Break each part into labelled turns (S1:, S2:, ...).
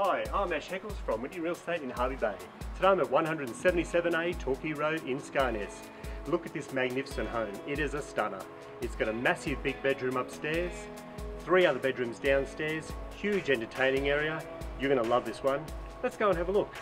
S1: Hi, I'm Ash Heckels from Whitney Real Estate in Hervey Bay. Today I'm at 177A Torquay Road in Scarness. Look at this magnificent home. It is a stunner. It's got a massive big bedroom upstairs, three other bedrooms downstairs, huge entertaining area. You're going to love this one. Let's go and have a look.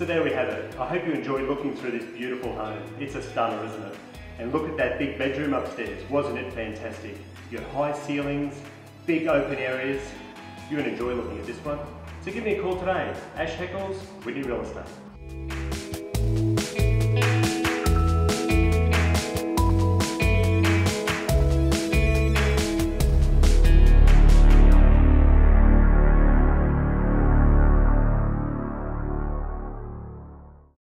S1: So there we have it. I hope you enjoyed looking through this beautiful home. It's a stunner, isn't it? And look at that big bedroom upstairs. Wasn't it fantastic? You high ceilings, big open areas. You're gonna enjoy looking at this one. So give me a call today. Ash Heckels, Whitney Real Estate.